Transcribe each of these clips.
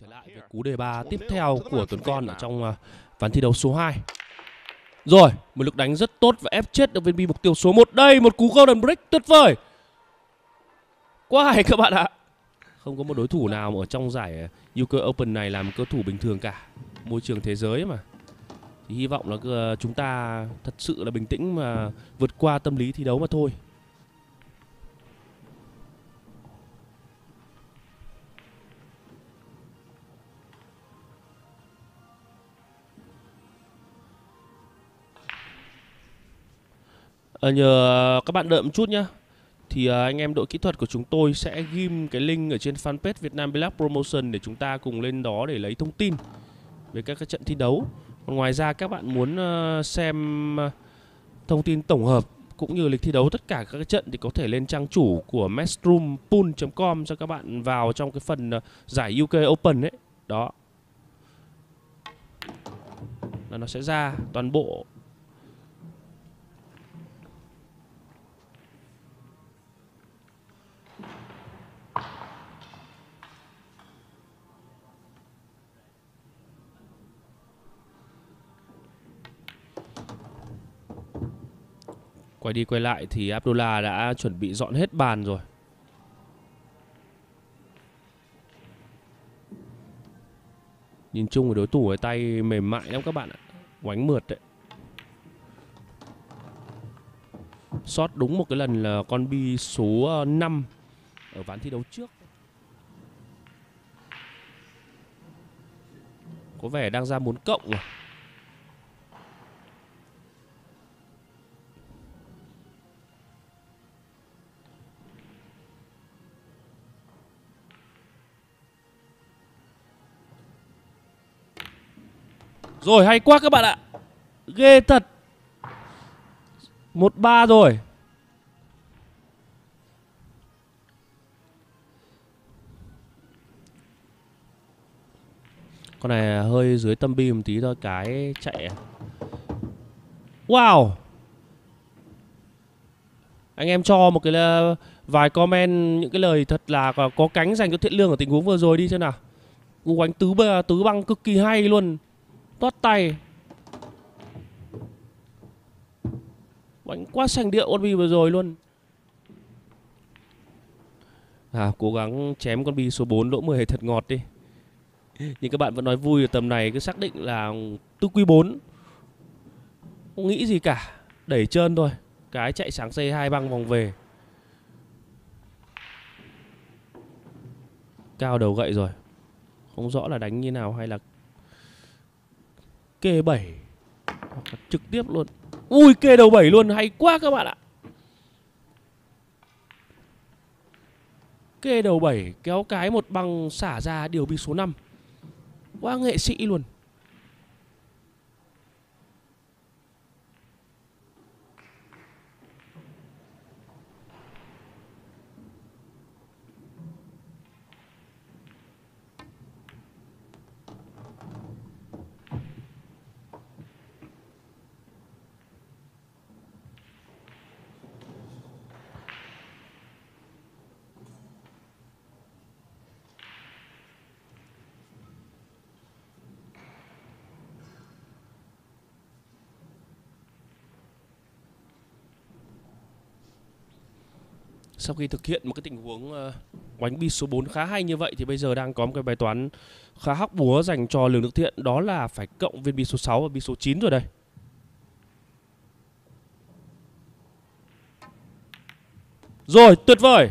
Trở lại với cú đề ba tiếp theo của Tuấn Con ở trong uh, ván thi đấu số 2. Rồi, một lực đánh rất tốt và ép chết được viên bi mục tiêu số 1. Đây, một cú golden break tuyệt vời. Quá hay các bạn ạ. Không có một đối thủ nào ở trong giải UK Open này làm cơ thủ bình thường cả. Môi trường thế giới mà. Thì hy vọng là chúng ta thật sự là bình tĩnh mà vượt qua tâm lý thi đấu mà thôi. À, nhờ các bạn đợi một chút nhá thì à, anh em đội kỹ thuật của chúng tôi sẽ ghim cái link ở trên fanpage Việt Nam Black Promotion để chúng ta cùng lên đó để lấy thông tin về các các trận thi đấu. Còn ngoài ra các bạn muốn uh, xem ờ, thông tin tổng hợp cũng như lịch thi đấu tất cả các trận thì có thể lên trang chủ của matchroompool.com cho các bạn vào trong cái phần uh, giải UK Open ấy. Đó. Là nó sẽ ra toàn bộ Quay đi quay lại thì Abdullah đã chuẩn bị dọn hết bàn rồi. Nhìn chung thì đối thủ ở tay mềm mại lắm các bạn ạ. Quánh mượt đấy. Sót đúng một cái lần là con bi số ờ, 5 ở ván thi đấu trước. Có vẻ đang ra muốn cộng rồi. Rồi hay quá các bạn ạ. Ghê thật. Một ba rồi. Con này hơi dưới tâm bi một tí thôi Cái chạy à. Wow. Anh em cho một cái vài comment Những cái lời thật là có cánh dành cho Thiện Lương Ở tình huống vừa rồi đi xem nào. Cú đánh tứ, tứ băng cực kỳ hay luôn. Tót tay. Bánh quá sành địa con bi vừa rồi luôn. À cố gắng chém con bi số 4 lỗ 10 thật ngọt đi. Nhưng các bạn vẫn nói vui ở tầm này, cứ xác định là tư quy 4 Không nghĩ gì cả, Đẩy trơn thôi. Cái chạy sáng xây hai băng vòng về. Cao đầu gậy rồi. Không rõ là đánh như nào hay là kê 7 hoặc là trực tiếp luôn. Ui, kê đầu 7 luôn, hay quá các bạn ạ. Kê đầu 7 kéo cái một bằng xả ra, điều bị số 5 quá nghệ sĩ luôn. Sau khi thực hiện một cái tình huống uh, oánh bi số 4 khá hay như vậy thì bây giờ đang có một cái bài toán khá hóc búa dành cho Lương Đức Thiện đó là phải cộng viên bi số 6 và bi số 9 rồi đây. Rồi, tuyệt vời.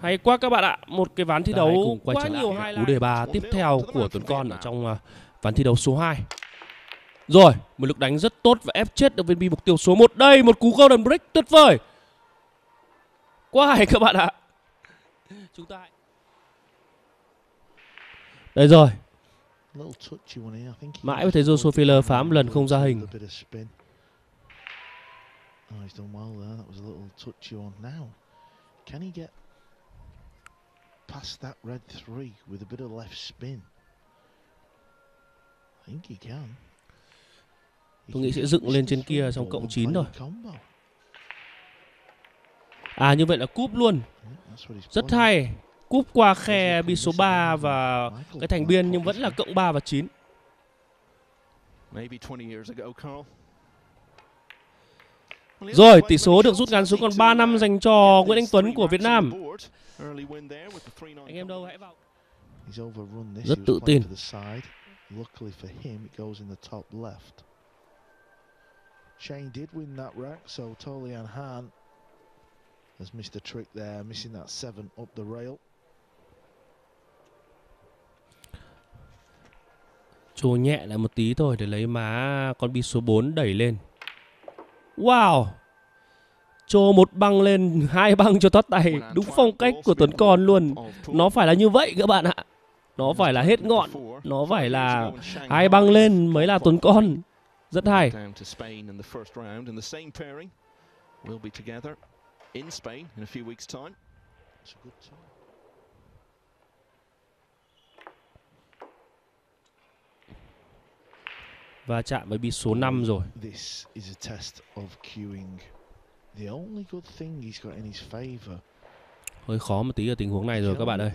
Hay quá các bạn ạ. Một cái ván thi đấu quay quá nhiều hai cú đề ba tiếp theo của Tuấn Con ở trong uh, ván thi đấu số 2. Rồi, một lực đánh rất tốt và ép chết được viên bi mục tiêu số 1. Đây, một cú golden break tuyệt vời. Quá hay các bạn ạ. Chúng ta Đây rồi. Mãi mới thấy Joshua Filler phá một lần không ra hình. Oh. Can he get past that red three with a bit of left spin? I think he can. Tôi nghĩ sẽ dựng lên trên kia xong cộng 9 rồi. À như vậy là cúp luôn Rất hay cúp qua khe bi số 3 và cái thành biên nhưng vẫn là cộng 3 và 9. Rồi, tỷ số được rút ngắn xuống còn 3 năm dành cho Nguyễn Anh Tuấn của Việt Nam. Anh em đâu hãy vào. Rất tự tin. Shane did win that rack, so Tolian Han has missed a trick there, missing that seven up the rail. Trô nhẹ lại một tí thôi để lấy má con bi số 4 đẩy lên. Wow! Trô một băng lên, hai băng cho thoát tay. Đúng phong cách của Tuấn Con luôn. Nó phải là như vậy các bạn ạ. Nó phải là hết ngọn. Nó phải là hai băng lên mới là Tuấn Con. Rất hay. In Spain in a few weeks' time. It's a good time. Và chạm với bi số 5 rồi. This is a test of queuing. The only good thing he's got in his favor. Hơi khó một tí ở tình huống này rồi các bạn ơi.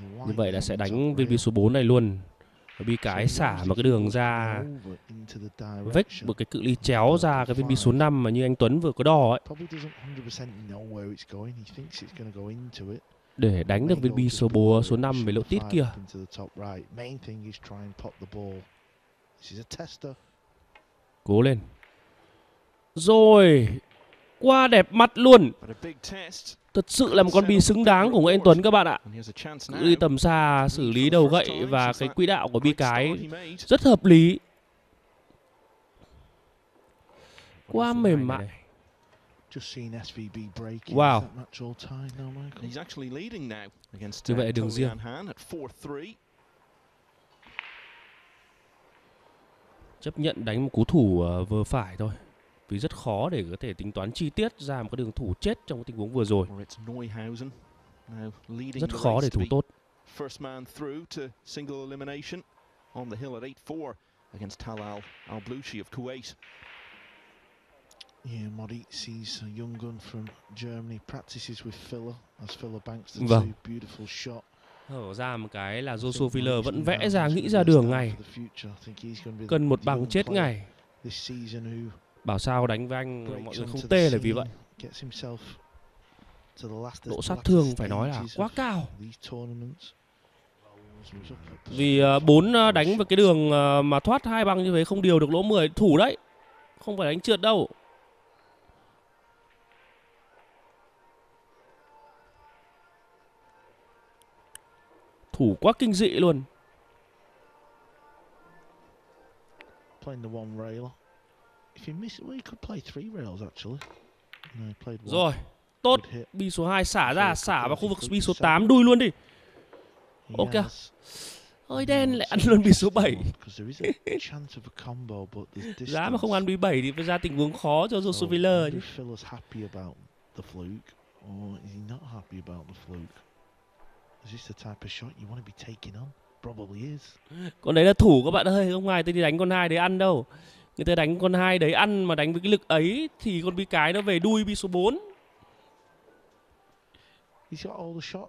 Như vậy là sẽ đánh viên bi số 4 này luôn. Bi cái xả một cái đường ra vách một cái cự ly chéo ra cái viên bi số 5 mà như anh Tuấn vừa có đo ấy. Để đánh được viên bi số 4, số 5 về lỗ tít kia. Cố lên. Rồi, qua đẹp mắt luôn. Thật sự là một con bi xứng đáng của Nguyễn Anh Tuấn các bạn ạ. Đi tầm xa, xử lý đầu gậy và cái quỹ đạo của bi cái rất hợp lý. Quá mềm mại. Wow. Như vậy đường riêng. Chấp nhận đánh một cú thủ ờ, vừa phải thôi vì rất khó để có thể tính toán chi tiết ra một cái đường thủ chết trong cái tình huống vừa rồi. Rất khó để thủ tốt. First man through to single elimination on the hill at 8-4 against Talal Al-Blushi of Kuwait. Yeah, Modi sees a young gun from Germany practices with Filler as Filler banks the vâng. two beautiful shot. Hở ra một cái là Joshua Filler vẫn vẽ ra nghĩ ra đường ngay. Cần một bằng chết ngay. Bảo sao đánh với anh mọi người không tê là vì vậy. Độ sát thương phải nói là quá cao. Vì uh, bốn uh, đánh vào cái đường uh, mà thoát hai băng như thế không điều được lỗ 10 thủ đấy. Không phải đánh trượt đâu. Thủ quá kinh dị luôn. Playing the one rail. If you miss well, you could play three rails actually. No, played one. Rồi, tốt. Bi số 2 xả ra, xả vào khu vực bi số 8 đuôi luôn đi. Ok. Ôi đen lại ăn luôn bi số 7. Giá mà không ăn bi 7 thì phải ra tình huống khó cho Joseph Villa chứ. Or is he not happy about the fluke? Is this the type of shot you want to be taking on? Probably is. Con đấy là thủ các bạn ơi, không ai tôi đi đánh con hai đấy ăn đâu. Người ta đánh con hai đấy ăn mà đánh với cái lực ấy thì con bi cái nó về đuôi bi số 4.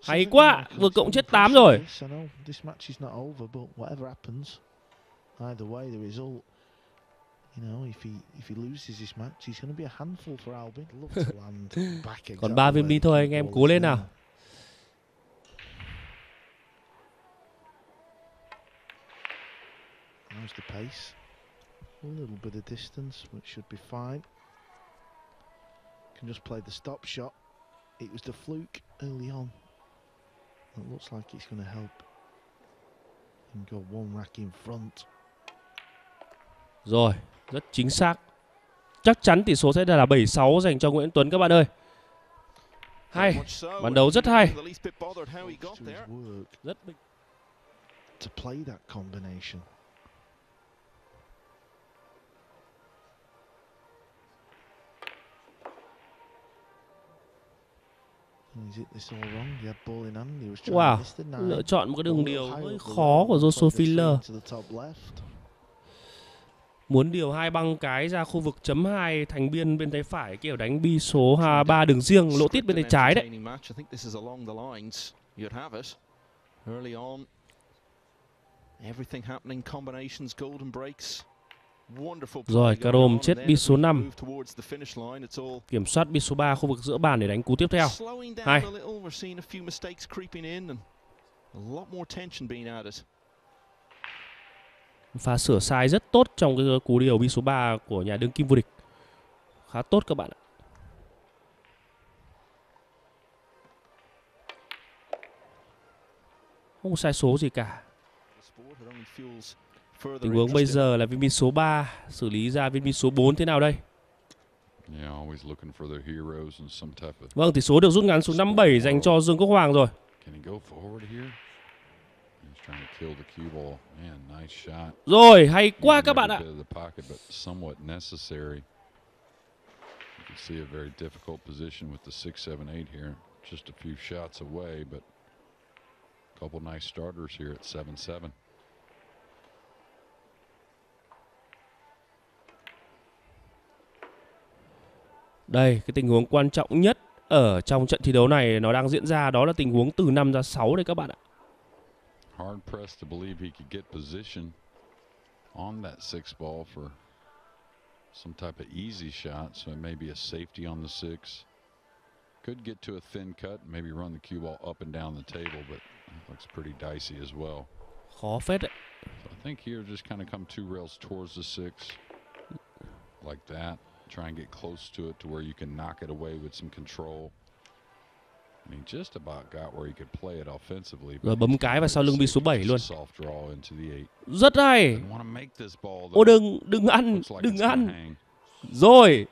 Hay quá, vừa cộng chết 8 rồi. Còn 3 viên bi thôi anh em cố lên nào. How's the pace? A little bit of distance, which should be fine. Can just play the stop shot. It was the fluke early on. It looks like it's going to help him go one rack in front. Rồi, rất chính xác. Chắc chắn tỷ số sẽ là 7-6 dành cho Nguyễn Tuấn các bạn ơi. Hay, bản đấu rất hay. Rất bình. To play that combination. Wow, lựa chọn một cái đường điều hơi khó của Joshua Filler. Muốn điều hai băng cái ra khu vực chấm 2 thành biên bên tay phải kiểu đánh bi số 3 đường riêng lỗ tít bên tay trái đấy. Everything happening, combinations, golden breaks. Rồi, Karom chết bi số we 5. move towards the finish line, it's all Kiểm soát bi số 3 khu vực giữa bàn để đánh cú tiếp theo. Hai. Pha sửa sai rất tốt trong cái cú điều bi số 3 của nhà đương kim vô địch. Khá tốt các bạn ạ. Không sai số gì cả. Tình huống bây giờ là viên bi số 3 xử lý ra viên bi số 4 thế nào đây? Vâng, tỷ số được rút ngắn xuống 5-7 dành cho Dương Quốc Hoàng rồi. Rồi, hay quá các bạn ạ. see a very difficult position with the here. Just a few shots away, but a couple nice starters here at seven, seven. Đây, cái tình huống quan trọng nhất ở trong trận thi đấu này nó đang diễn ra đó là tình huống từ 5 ra 6 đây các bạn ạ. Hard pressed to believe he could get position on that six ball for some type of easy shot. So it may be a safety on the six. Could get to a thin cut, maybe run the cue ball up and down the table, but looks pretty dicey as well. Khó phết đấy. So I think here just kind of come two rails towards the six like that. Try and get close to it to where you can knock it away with some control. And he just about got where he could play it offensively. Rồi bấm cái vào sau lưng bi số safe, 7 just a luôn. Rất hay. Ô đừng, đừng ăn, đừng ăn. Rồi,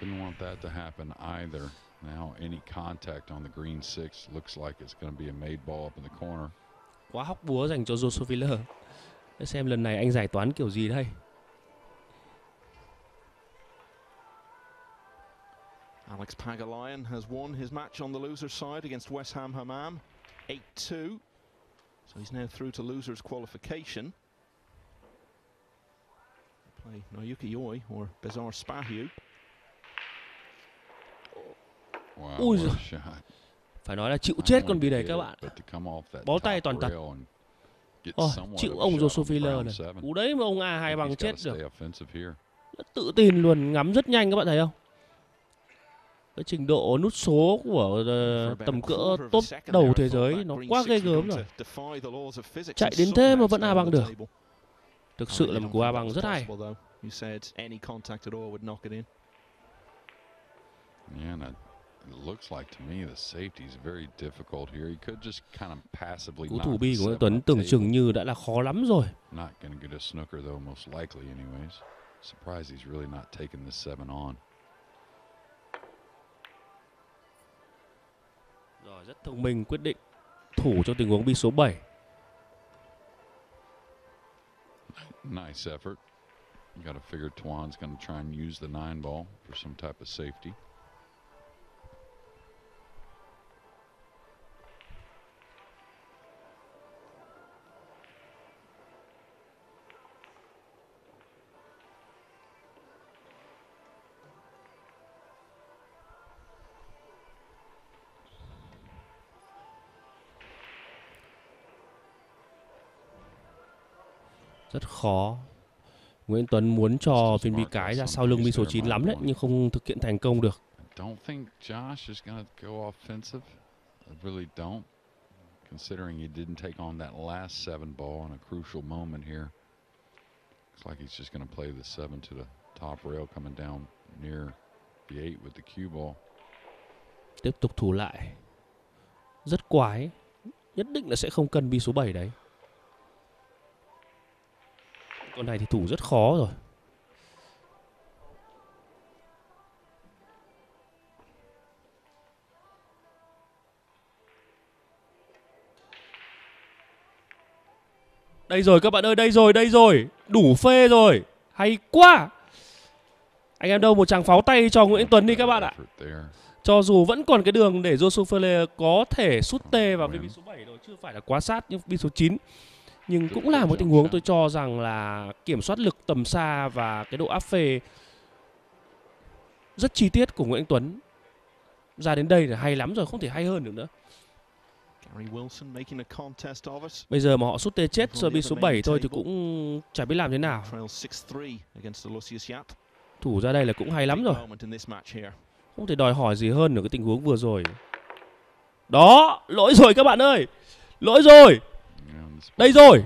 Didn't want that to happen either. Now any contact on the green six looks like it's going to be a made ball up in the corner. quá hóc búa dành cho Joshua Filler. Để xem lần này anh giải toán kiểu gì đây. Alex Pagalayan has won his match on the loser's side against West Ham Hammam, 8-2. So he's now through to loser's qualification. Play Noyuki Yoi or Bizarre Spahu. Wow, Ui what a giời. shot. Phải nói là chịu chết con bì này hit các bạn. Bó tay toàn tập. Ôi, somewhat chịu ông Joshua Filler này. Cú đấy mà ông A hai I think bằng he's chết được. Tự tin luôn, ngắm rất nhanh các bạn thấy không? Cái trình độ nút số của about tầm cỡ top đầu thế giới nó quá ghê gớm rồi. Chạy đến thế mà vẫn A bằng được. Thực sự là một cú A bằng rất hay. possible, though. You said any contact at all would knock it in. Yeah, and it it looks like to me the safety is very difficult here. He could just kind of passively Cú thủ bi của Tuấn tưởng chừng như đã là khó lắm rồi. Not going to get a snooker though, most likely, anyways. Surprised he's really not taking this seven on. Rồi, rất thông minh, quyết định thủ cho tình huống bi số 7. Nice effort. You got to figure Twan's going to try and use the nine ball for some type of safety. Khó. Nguyễn Tuấn muốn cho viên bi cái ra sau lưng bi số 9 lắm đấy nhưng không thực hiện thành công được. I don't think Josh is going to go offensive. I really don't. Considering he didn't take on that last seven ball in a crucial moment here. Looks like he's just going to play the seven to the top rail coming down near the eight with the cue ball. Tiếp tục thủ lại. Rất quái. Nhất định là sẽ không cần bi số 7 đấy. Con này thì thủ rất khó rồi. Đây rồi các bạn ơi, đây rồi, đây rồi. Đủ phê rồi. Hay quá. Anh em đâu một tràng pháo tay cho Nguyễn Tuấn đi các bạn ạ. Cho dù vẫn còn cái đường để Joshua Fele có thể sút tê vào cái bi số 7 rồi chưa phải là quá sát nhưng bi số 9 nhưng cũng là một tình huống tôi cho rằng là kiểm soát lực tầm xa và cái độ áp phê rất chi tiết của Nguyễn Anh Tuấn. Ra đến đây là hay lắm rồi, không thể hay hơn được nữa. Bây giờ mà họ sút tê chết Serbi số 7 thôi thì cũng chả biết làm thế nào. Trail 6-3 against the Lucius Yap. Thủ ra đây là cũng hay lắm rồi. Không thể đòi hỏi gì hơn ở cái tình huống vừa rồi. Đó, lỗi rồi các bạn ơi. Lỗi rồi. Đây rồi.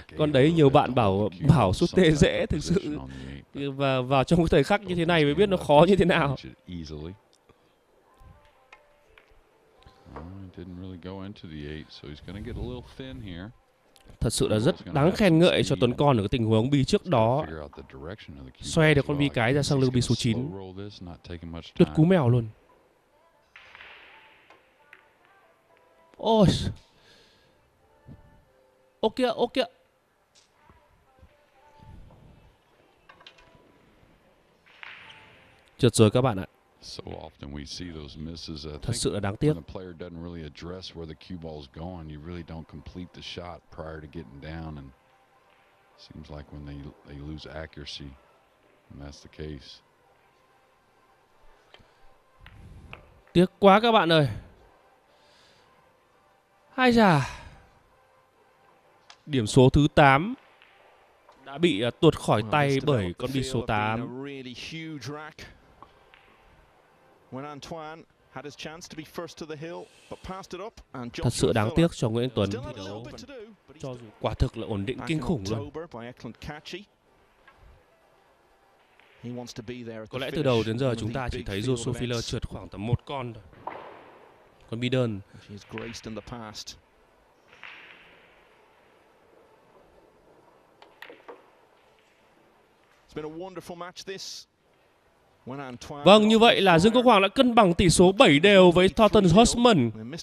Con a đấy nhiều bạn bảo bảo sút tê dễ thực sự và vào trong cái thời khắc như thế này mới biết nó khó như thế nào. didn't really go into the eight, so he's going to get a little thin here. Thật sự là rất đáng khen ngợi cho Tuấn Con ở cái tình huống bi trước đó. Xoay được con bi cái ra sang lưng bi số 9. slow roll this, not taking much Lượt cú mèo luôn. Ôi. Ô kìa, ô kìa. Trượt rồi các bạn ạ. Thật think sự là đáng tiếc. when the player doesn't really address where the cue ball's going, you really don't complete the shot prior to getting down. And seems like when they they lose accuracy, and that's the case. Tiếc quá các bạn ơi. Hai chà. Điểm số thứ 8 đã bị à, tuột khỏi tay bởi con bi số of being 8. a really huge rack. When Antoine had his chance to be first to the hill, but passed it up and Thật sự đáng tiếc cho Nguyễn Tuấn thi đấu cho dù quả thực là ổn định kinh in khủng luôn. Có lẽ từ đầu đến giờ chúng ta chỉ thấy Joshua Filler trượt khoảng tầm một con thôi. Còn bi đơn which he has graced in the past. It's been a wonderful match this. Vâng, như vậy là Dương Quốc Hoàng đã cân bằng tỷ số 7 đều với thornton Hotspur.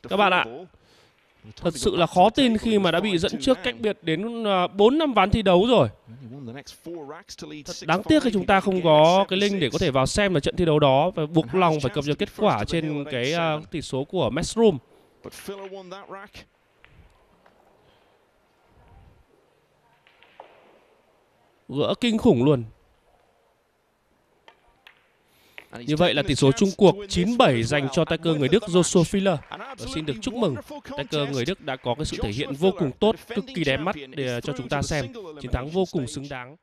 Các bạn ạ, Thật sự là khó tin khi mà đã bị dẫn trước cách biệt đến à, 4 năm ván thi đấu rồi. Thật đáng tiếc khi chúng ta không có cái link để có thể vào xem là trận thi đấu đó và buộc lòng phải cập nhật kết quả trên cái à, tỷ số của Matchroom. Gỡ kinh khủng luôn. And he's như vậy là tỷ số chung cuộc win this one 9-7 as dành cho tay cơ người Đức Joshua. Filler. Và xin absolutely được chúc mừng tay cơ người. Đức đã có cái sự thể hiện vô cùng tốt, cực kỳ đẹp mắt để cho chúng ta xem. Chiến thắng vô cùng xứng đáng.